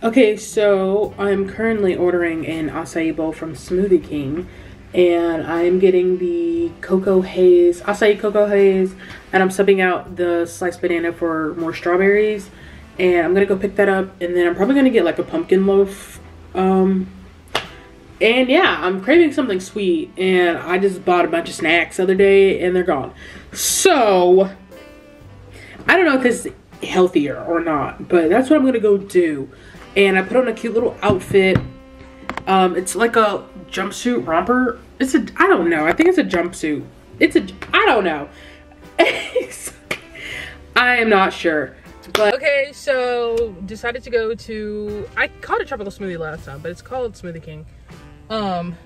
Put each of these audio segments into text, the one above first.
Okay, so I'm currently ordering an acai bowl from Smoothie King, and I'm getting the cocoa haze, acai cocoa haze, and I'm subbing out the sliced banana for more strawberries. And I'm gonna go pick that up, and then I'm probably gonna get like a pumpkin loaf. Um, and yeah, I'm craving something sweet, and I just bought a bunch of snacks the other day, and they're gone. So I don't know if it's healthier or not, but that's what I'm gonna go do and I put on a cute little outfit. Um, it's like a jumpsuit romper. It's a, I don't know. I think it's a jumpsuit. It's a, I don't know. I am not sure. But okay, so decided to go to, I called it tropical smoothie last time, but it's called Smoothie King. Um,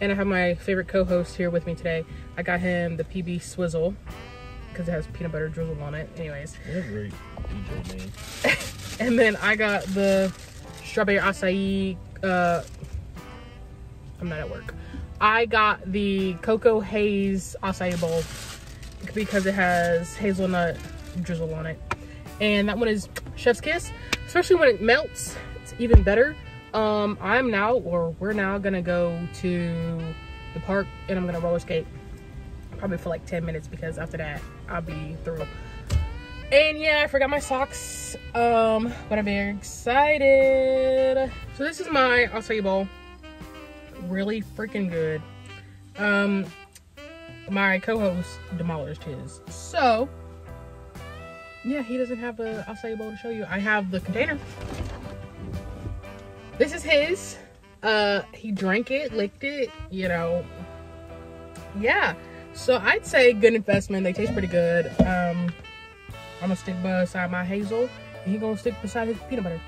and I have my favorite co-host here with me today. I got him the PB Swizzle because it has peanut butter drizzle on it. Anyways. Great DJ name. and then I got the strawberry acai. Uh, I'm not at work. I got the cocoa haze acai bowl because it has hazelnut drizzle on it. And that one is chef's kiss, especially when it melts. It's even better. Um, I'm now, or we're now gonna go to the park and I'm gonna roller skate probably for like 10 minutes because after that I'll be through. And yeah, I forgot my socks. Um, but I'm very excited. So this is my acai bowl. Really freaking good. Um, my co-host demolished his. So, yeah, he doesn't have a acai bowl to show you. I have the container. This is his. Uh, he drank it, licked it, you know. Yeah. So I'd say good investment. They taste pretty good. Um, I'm gonna stick uh, beside my hazel, and he gonna stick beside his peanut butter.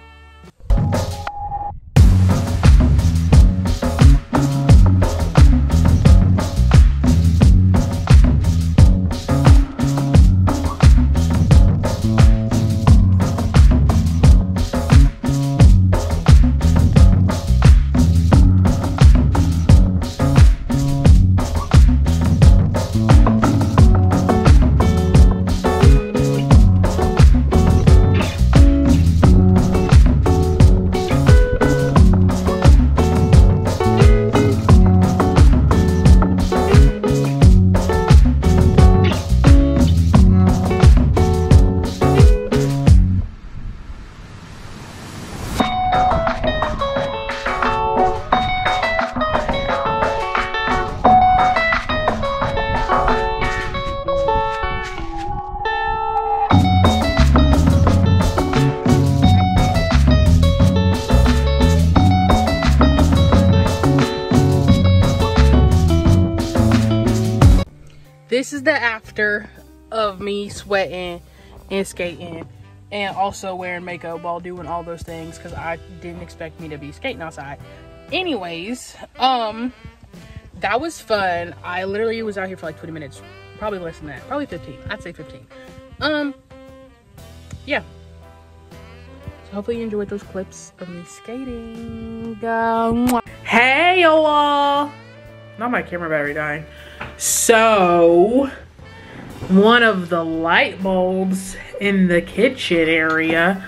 This is the after of me sweating and skating and also wearing makeup while doing all those things because I didn't expect me to be skating outside. Anyways, um, that was fun. I literally was out here for like 20 minutes, probably less than that, probably 15. I'd say 15. Um, yeah. So hopefully you enjoyed those clips of me skating. Um, hey y'all! Not my camera battery dying. So, one of the light bulbs in the kitchen area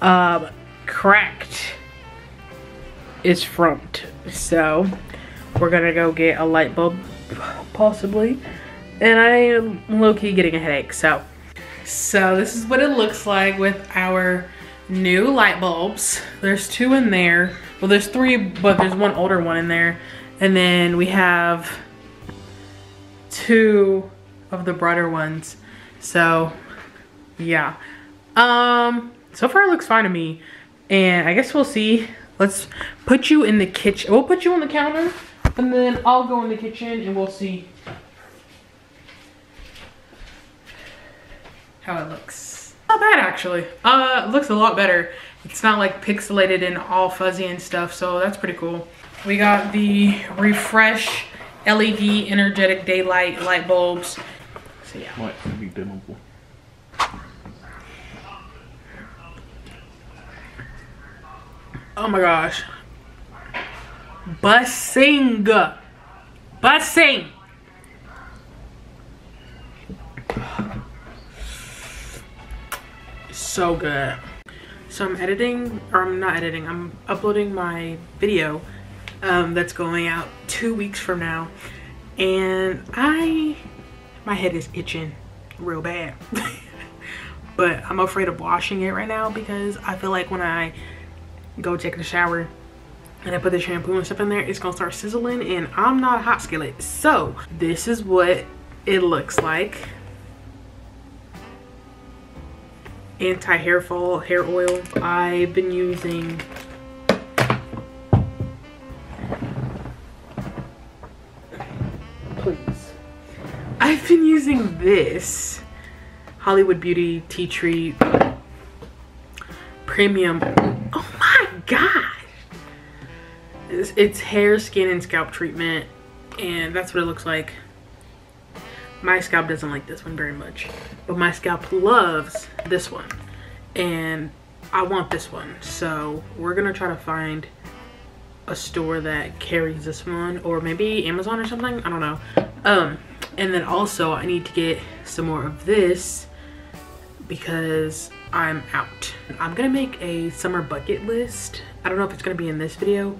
um, cracked its front. So, we're gonna go get a light bulb, possibly. And I am low-key getting a headache, so. So, this is what it looks like with our new light bulbs. There's two in there. Well, there's three, but there's one older one in there. And then we have two of the brighter ones. So yeah. Um, so far it looks fine to me. And I guess we'll see. Let's put you in the kitchen. We'll put you on the counter and then I'll go in the kitchen and we'll see how it looks. Not bad actually. Uh, it looks a lot better. It's not like pixelated and all fuzzy and stuff, so that's pretty cool. We got the refresh LED energetic daylight light bulbs. So yeah. Might be dimmable. Oh my gosh. Bussing. Bussing. So good. So I'm editing, or I'm not editing, I'm uploading my video um, that's going out two weeks from now. And I, my head is itching real bad. but I'm afraid of washing it right now because I feel like when I go take a shower and I put the shampoo and stuff in there, it's gonna start sizzling and I'm not a hot skillet. So this is what it looks like. Anti-hair fall hair oil. I've been using using this Hollywood Beauty Tea Tree Premium. Oh my god! It's, it's hair, skin, and scalp treatment, and that's what it looks like. My scalp doesn't like this one very much, but my scalp loves this one, and I want this one. So we're gonna try to find a store that carries this one or maybe Amazon or something. I don't know. Um, and then also I need to get some more of this because I'm out. I'm gonna make a summer bucket list. I don't know if it's gonna be in this video,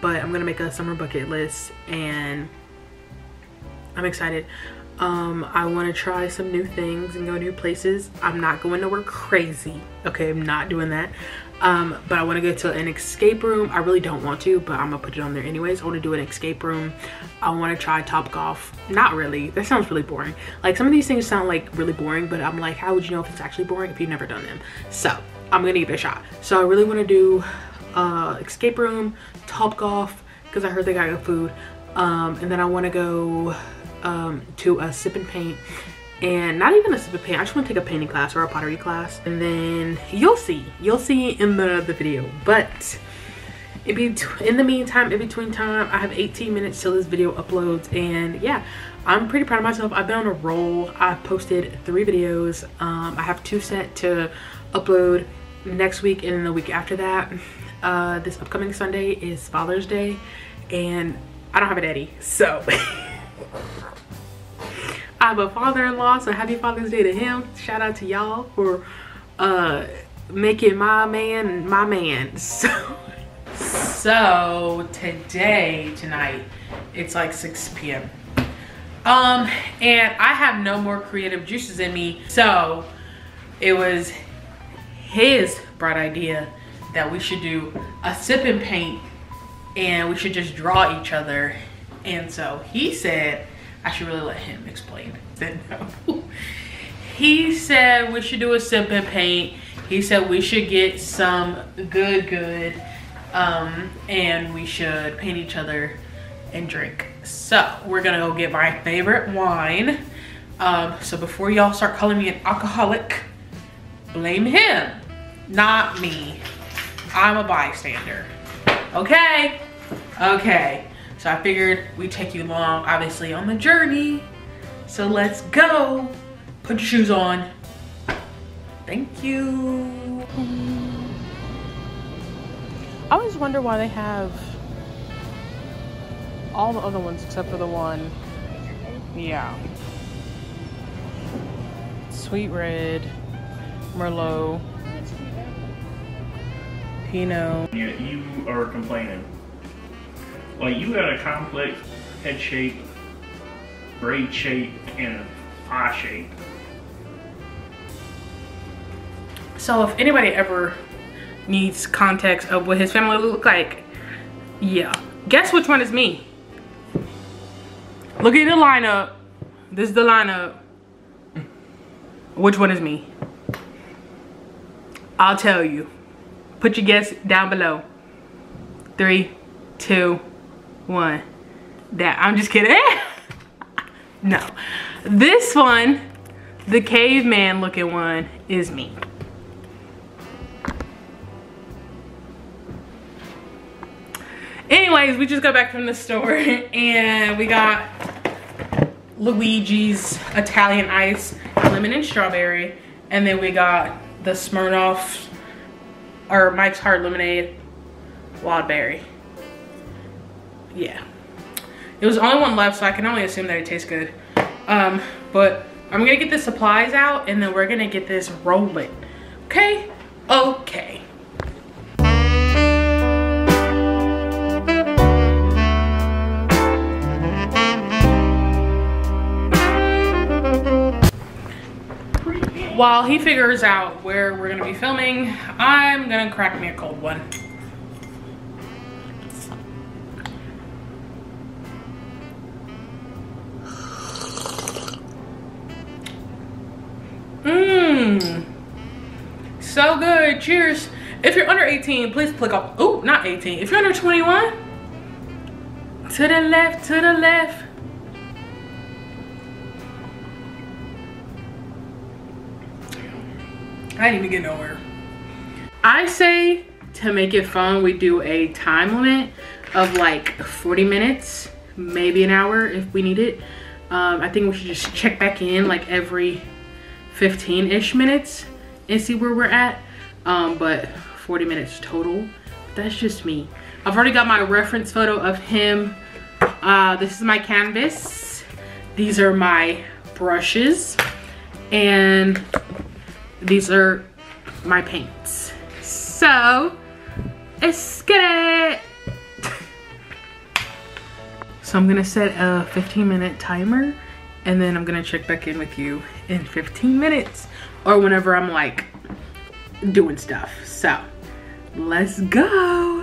but I'm gonna make a summer bucket list and I'm excited. Um, I want to try some new things and go new places. I'm not going nowhere crazy. Okay, I'm not doing that. Um, but I want to go to an escape room. I really don't want to, but I'm gonna put it on there anyways. I want to do an escape room. I want to try Top Golf. Not really. That sounds really boring. Like some of these things sound like really boring, but I'm like, how would you know if it's actually boring if you've never done them? So I'm gonna give it a shot. So I really want to do uh, escape room, Top Golf, because I heard they got good food. Um, and then I want to go um, to a sip and paint and not even a sip and paint i just want to take a painting class or a pottery class and then you'll see. You'll see in the the video. But in, be in the meantime in between time i have 18 minutes till this video uploads. And yeah i'm pretty proud of myself. I've been on a roll. I've posted three videos. Um, i have two set to upload next week and the week after that. Uh, this upcoming sunday is father's day and i don't have a daddy so I have a father-in-law, so happy Father's Day to him. Shout out to y'all for uh, making my man my man. So, so today, tonight, it's like 6 p.m. Um, and I have no more creative juices in me. So it was his bright idea that we should do a sip and paint and we should just draw each other. And so he said, I should really let him explain. No. he said we should do a sip and paint. He said we should get some good, good, um, and we should paint each other and drink. So we're gonna go get my favorite wine. Um, so before y'all start calling me an alcoholic, blame him, not me. I'm a bystander. Okay? Okay. So I figured we'd take you along, obviously, on the journey. So let's go. Put your shoes on. Thank you. I always wonder why they have all the other ones except for the one. Yeah. Sweet red, Merlot, Pinot. Yeah, you are complaining. Like you got a complex head shape, braid shape, and eye shape. So if anybody ever needs context of what his family look like, yeah. Guess which one is me? Look at the lineup. This is the lineup. Which one is me? I'll tell you. Put your guess down below. Three, two, one. That I'm just kidding. no. This one, the caveman looking one, is me. Anyways, we just got back from the store and we got Luigi's Italian ice, lemon and strawberry. And then we got the Smirnoff or Mike's Hard Lemonade, wild berry yeah. It was only one left, so I can only assume that it tastes good. Um, but I'm gonna get the supplies out and then we're gonna get this rolling. Okay? Okay. While he figures out where we're gonna be filming, I'm gonna crack me a cold one. So good. Cheers. If you're under 18, please click off. Oh, not 18. If you're under 21, to the left, to the left. I didn't even get nowhere. I say to make it fun, we do a time limit of like 40 minutes, maybe an hour if we need it. Um, I think we should just check back in like every 15-ish minutes and see where we're at. Um, but 40 minutes total. That's just me. I've already got my reference photo of him. Uh, this is my canvas. These are my brushes. And these are my paints. So, let's get it. So I'm gonna set a 15 minute timer and then I'm gonna check back in with you in 15 minutes or whenever I'm like doing stuff. So let's go.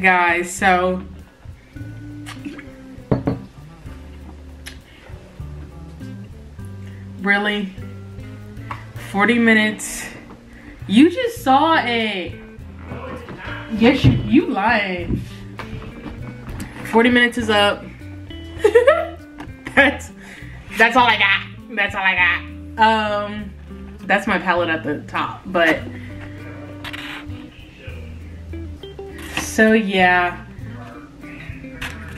Guys, so really 40 minutes. You just saw it. Yes, you, you lying. 40 minutes is up. that's that's all I got. That's all I got. Um that's my palette at the top, but so yeah.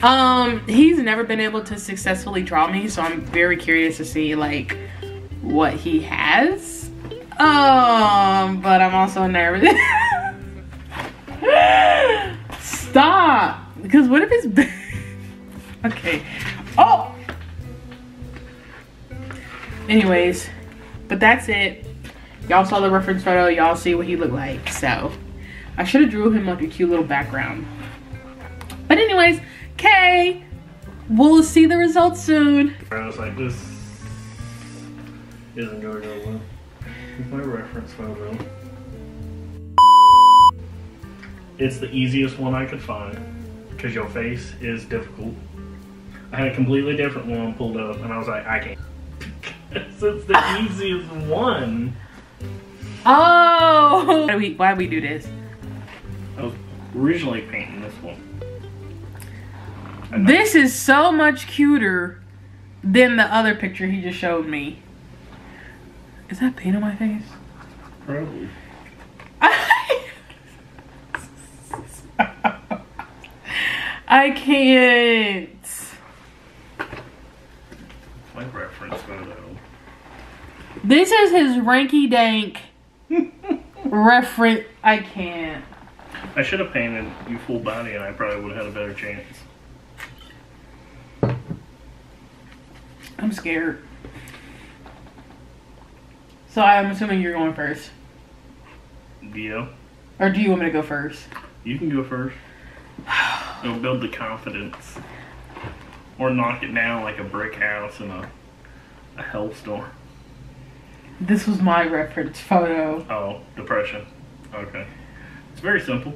Um, he's never been able to successfully draw me, so I'm very curious to see like what he has. Um, but I'm also nervous. Stop! Because what if it's okay? Oh. Anyways, but that's it. Y'all saw the reference photo. Y'all see what he looked like. So I should have drew him like a cute little background. But anyways, Kay, We'll see the results soon. I was like, this isn't going to go well. Here's my reference photo. It's the easiest one I could find because your face is difficult. I had a completely different one pulled up and I was like, I can't. it's the easiest one. Oh! Why do we, why do we do this? Originally painting this one. This is so much cuter than the other picture he just showed me. Is that paint on my face? Probably. I can't. My reference photo. This is his ranky dank reference. I can't. I should have painted you full body and I probably would have had a better chance. I'm scared. So I'm assuming you're going first. Yeah. Or do you want me to go first? You can go first. It'll build the confidence. Or knock it down like a brick house in a, a hellstorm. This was my reference photo. Oh, depression. Okay. It's very simple.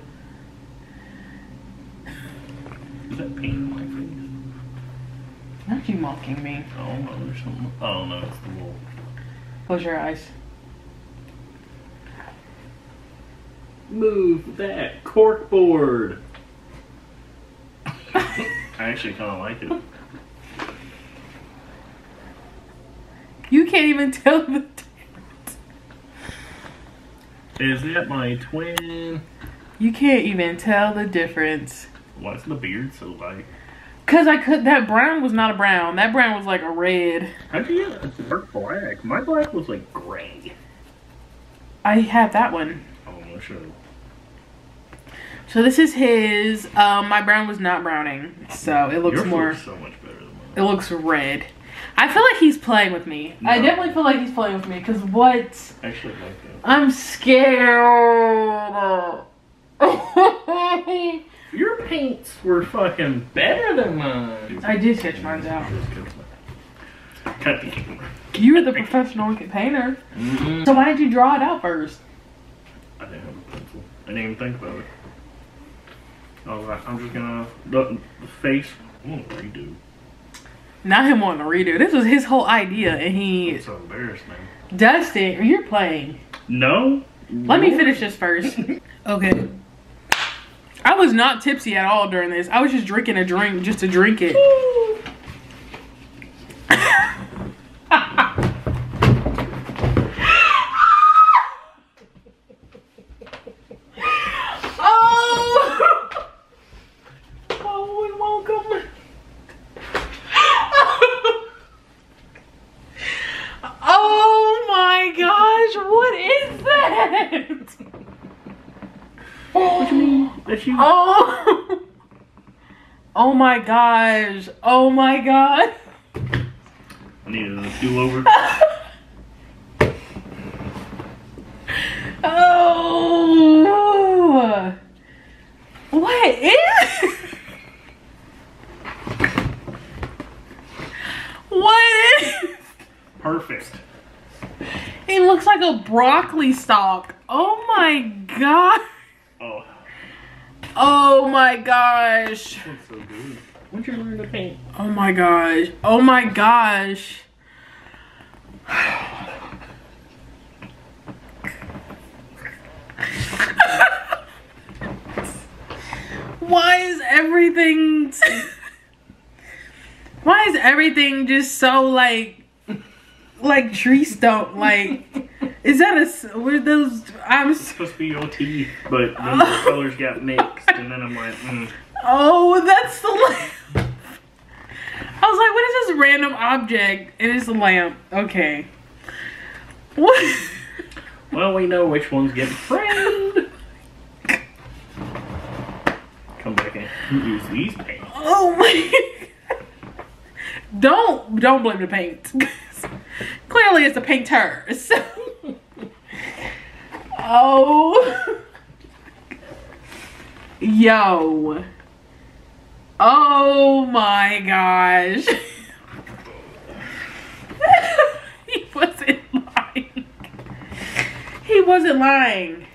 Is that paint on my face? Aren't you mocking me. Oh no, there's something. Oh no, it's the wool. Close your eyes. Move that corkboard. I actually kind of like it. You can't even tell the Is that my twin? You can't even tell the difference. Why is the beard so light? Cause I could that brown was not a brown. That brown was like a red. How'd you get a dark black? My black was like gray. I have that one. Oh, no, sure. So this is his. Um, my brown was not browning, so it looks Yours more. looks so much better than mine. It looks red. I feel like he's playing with me. I definitely feel like he's playing with me. Cause what? I actually like that. I'm scared. Your paints were fucking better than mine. I did sketch mine out. Cut the camera. You were the professional painter. Mm-hmm. So why did you draw it out first? I didn't have a pencil. I didn't even think about it. I was like, I'm just gonna the, the face. I'm gonna redo. Not him wanting to redo. This was his whole idea, and he I'm so embarrassing. Dustin, you're playing. No. Let me finish this first. Okay. I was not tipsy at all during this. I was just drinking a drink just to drink it. oh! Oh, and welcome. Oh my gosh, what is that? What you Oh. Oh my gosh. Oh my god. I need a do over. Oh. What is What is Perfect. It looks like a broccoli stalk. Oh my god. Oh, my gosh. so good. When'd you learn to paint? Oh my gosh. Oh my gosh. Why is everything Why is everything just so like like tree stump? Like, is that a where those? I'm It's supposed to be your teeth, but then the colors got mixed, and then I'm like, mm. oh, that's the lamp. I was like, what is this random object? It is a lamp. Okay. What? well, we know which one's getting framed. Come back and Use these paints. Oh my! don't don't blame the paint. Clearly, it's the painter. So. Oh. Yo. Oh my gosh. he wasn't lying. He wasn't lying.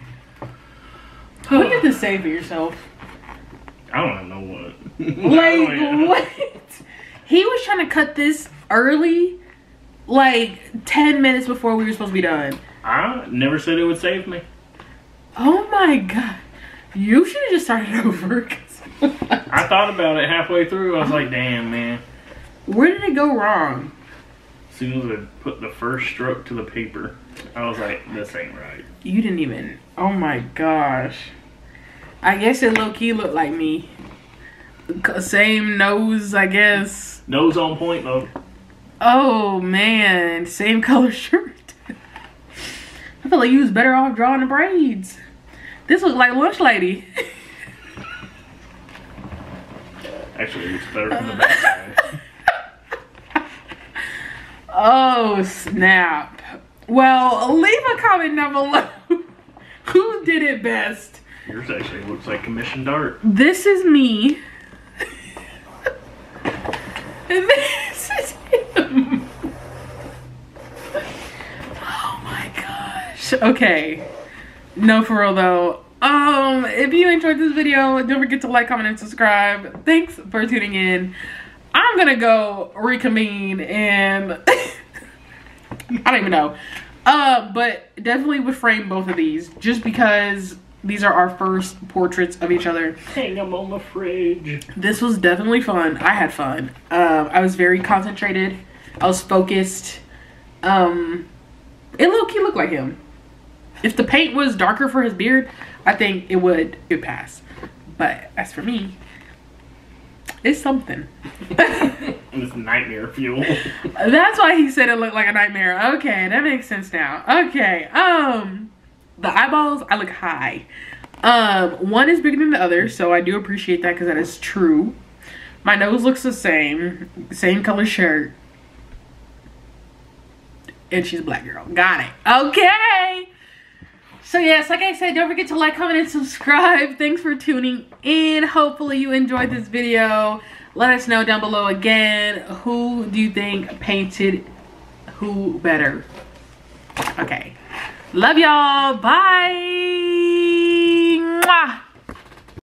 What do you have to say for yourself? I don't know what. Like what? He was trying to cut this early, like ten minutes before we were supposed to be done. I never said it would save me. Oh my god! You should have just started over. I thought about it halfway through. I was like, damn, man. Where did it go wrong? As soon as I put the first stroke to the paper, I was like, this ain't right. You didn't even. Oh my gosh! I guess it low key looked like me. Same nose, I guess. Nose on point, though. Oh man, same color shirt. I feel like you was better off drawing the braids. This looked like lunch lady. Actually, it looks better from the backside. oh snap! Well, leave a comment down below. Who did it best? Yours actually looks like commissioned art. This is me. and this is him. Oh my Okay. No, for real though. Um, if you enjoyed this video, don't forget to like, comment, and subscribe. Thanks for tuning in. I'm gonna go reconvene and I don't even know. Uh, but definitely would frame both of these just because these are our first portraits of each other. Hang them on the fridge. This was definitely fun. I had fun. Um, I was very concentrated. I was focused. Um, it low key looked like him. If the paint was darker for his beard, I think it would it pass. But as for me, it's something. It's nightmare fuel. That's why he said it looked like a nightmare. Okay, that makes sense now. Okay, um, the eyeballs I look high. Um, one is bigger than the other, so I do appreciate that because that is true. My nose looks the same, same color shirt, and she's a black girl. Got it. Okay. So yes, like I said, don't forget to like, comment, and subscribe. Thanks for tuning in. Hopefully you enjoyed this video. Let us know down below again, who do you think painted who better? Okay. Love y'all. Bye.